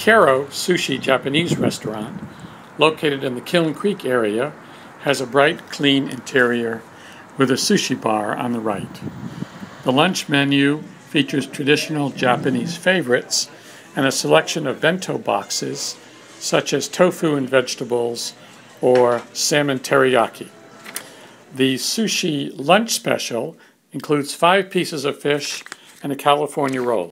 Kero Sushi Japanese restaurant, located in the Kiln Creek area, has a bright, clean interior with a sushi bar on the right. The lunch menu features traditional Japanese favorites and a selection of bento boxes such as tofu and vegetables or salmon teriyaki. The sushi lunch special includes five pieces of fish and a California roll.